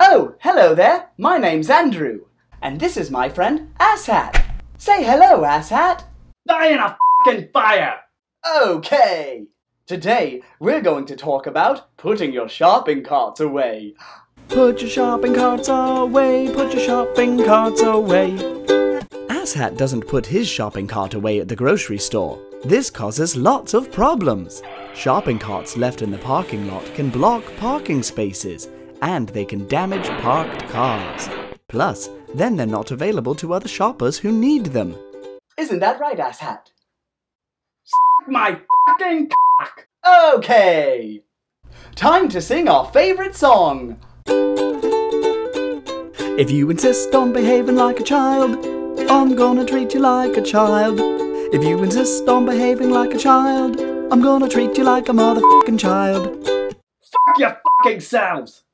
Oh, hello there. My name's Andrew. And this is my friend Asshat. Say hello, Asshat. Die in a fucking fire! Okay. Today, we're going to talk about putting your shopping carts away. Put your shopping carts away, put your shopping carts away. Asshat doesn't put his shopping cart away at the grocery store. This causes lots of problems. Shopping carts left in the parking lot can block parking spaces, and they can damage parked cars. Plus, then they're not available to other shoppers who need them. Isn't that right, Asshat? My fucking cock! Okay. Time to sing our favorite song. If you insist on behaving like a child, I'm gonna treat you like a child. If you insist on behaving like a child, I'm gonna treat you like a motherfucking child. Fuck your fucking selves!